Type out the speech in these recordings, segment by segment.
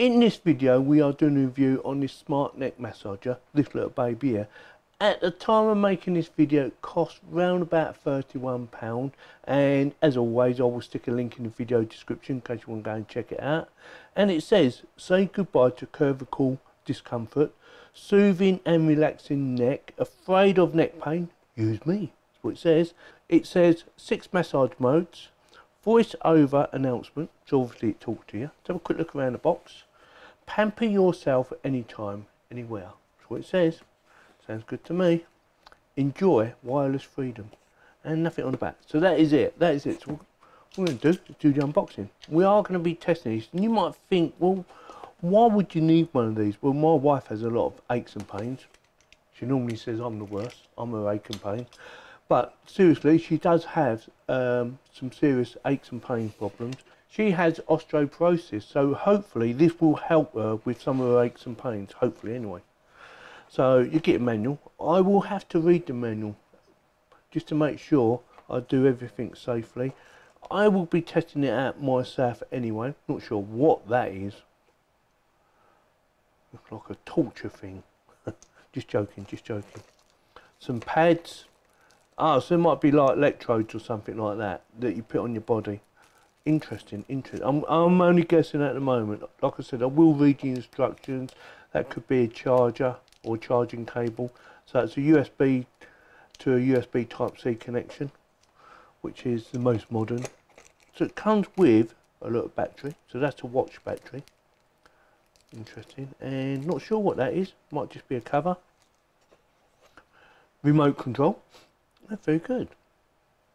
in this video we are doing a review on this smart neck massager, this little baby here. At the time of making this video it cost round about £31 and as always I will stick a link in the video description in case you want to go and check it out. And it says, say goodbye to cervical discomfort, soothing and relaxing neck, afraid of neck pain, use me, that's what it says. It says six massage modes, voice over announcement, so obviously it talks to you. Let's have a quick look around the box. Pamper yourself anytime, anywhere. That's what it says. Sounds good to me. Enjoy wireless freedom. And nothing on the back. So that is it. That is it. So we're going to do do the unboxing. We are going to be testing these. And you might think, well, why would you need one of these? Well, my wife has a lot of aches and pains. She normally says I'm the worst. I'm her ache and pain. But seriously, she does have um, some serious aches and pain problems. She has osteoporosis, so hopefully this will help her with some of her aches and pains, hopefully anyway. So you get a manual. I will have to read the manual just to make sure I do everything safely. I will be testing it out myself anyway. Not sure what that is. Looks like a torture thing. just joking, just joking. Some pads Ah, so it might be like electrodes or something like that that you put on your body. Interesting, interesting. I'm, I'm only guessing at the moment. Like I said, I will read the instructions. That could be a charger or charging cable. So it's a USB to a USB Type-C connection, which is the most modern. So it comes with a little battery. So that's a watch battery. Interesting. And not sure what that is. Might just be a cover. Remote control. That's very good.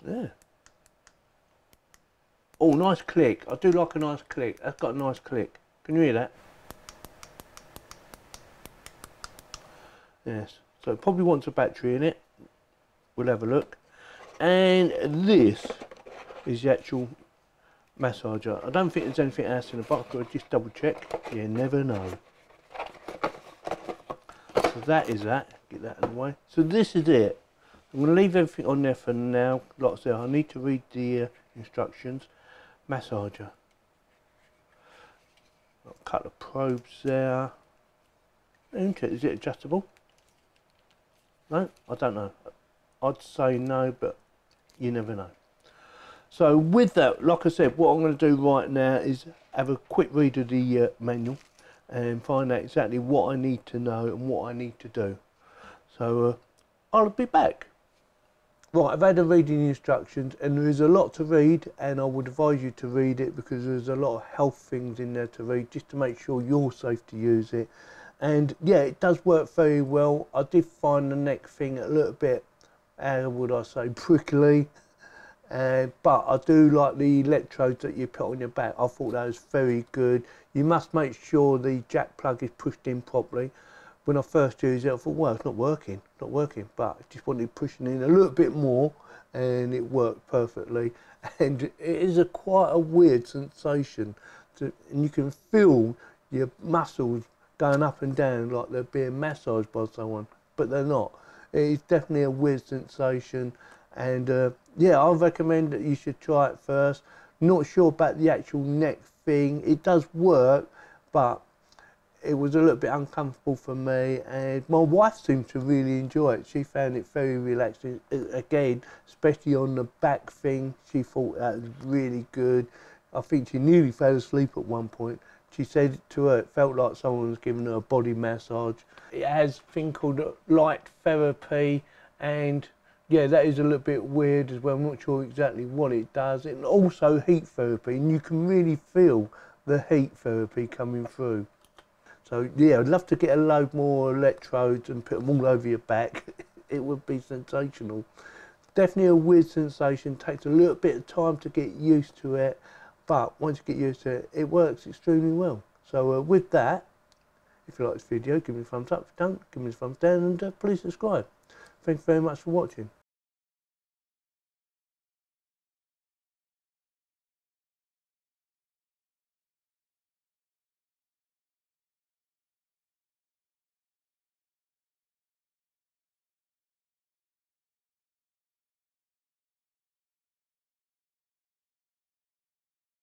Yeah. Oh, nice click. I do like a nice click. That's got a nice click. Can you hear that? Yes. So probably wants a battery in it. We'll have a look. And this is the actual massager. I don't think there's anything else in the box, I'll just double check. You never know. So that is that. Get that in the way. So this is it. I'm going to leave everything on there for now. I said, I need to read the uh, instructions. Massager. Got a couple of probes there. Is it adjustable? No, I don't know. I'd say no, but you never know. So with that, like I said, what I'm going to do right now is have a quick read of the uh, manual and find out exactly what I need to know and what I need to do. So uh, I'll be back. Right, I've had a reading instructions and there is a lot to read and I would advise you to read it because there's a lot of health things in there to read just to make sure you're safe to use it. And yeah, it does work very well. I did find the neck thing a little bit, how would I say, prickly. Uh, but I do like the electrodes that you put on your back. I thought that was very good. You must make sure the jack plug is pushed in properly when I first used it, I thought, well, it's not working, not working. But I just wanted pushing in a little bit more, and it worked perfectly. And it is a quite a weird sensation, to, and you can feel your muscles going up and down like they're being massaged by someone, but they're not. It is definitely a weird sensation, and uh, yeah, I recommend that you should try it first. Not sure about the actual neck thing. It does work, but it was a little bit uncomfortable for me and my wife seemed to really enjoy it. She found it very relaxing again especially on the back thing. She thought that was really good. I think she nearly fell asleep at one point. She said to her it felt like someone was giving her a body massage. It has a thing called light therapy and yeah that is a little bit weird as well. I'm not sure exactly what it does. And also heat therapy and you can really feel the heat therapy coming through so yeah, I'd love to get a load more electrodes and put them all over your back. it would be sensational. Definitely a weird sensation. Takes a little bit of time to get used to it, but once you get used to it, it works extremely well. So uh, with that, if you like this video, give me a thumbs up. If you don't, give me a thumbs down and uh, please subscribe. Thanks very much for watching.